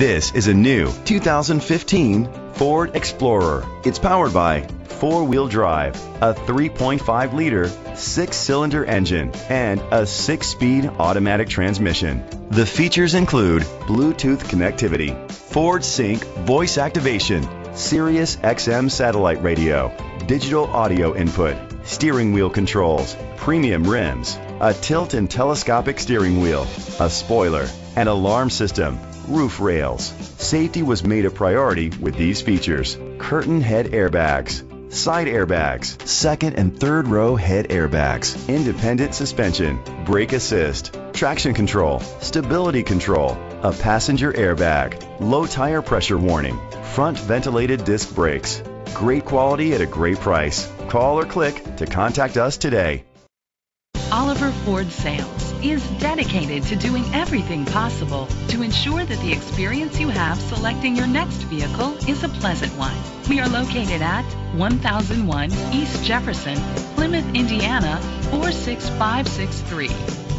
This is a new 2015 Ford Explorer. It's powered by four-wheel drive, a 3.5-liter six-cylinder engine, and a six-speed automatic transmission. The features include Bluetooth connectivity, Ford Sync voice activation, Sirius XM satellite radio, digital audio input, steering wheel controls, premium rims, a tilt and telescopic steering wheel, a spoiler, an alarm system, roof rails. Safety was made a priority with these features. Curtain head airbags, side airbags, second and third row head airbags, independent suspension, brake assist, traction control, stability control, a passenger airbag, low tire pressure warning, front ventilated disc brakes. Great quality at a great price. Call or click to contact us today. Oliver Ford Sales is dedicated to doing everything possible to ensure that the experience you have selecting your next vehicle is a pleasant one. We are located at 1001 East Jefferson, Plymouth, Indiana 46563.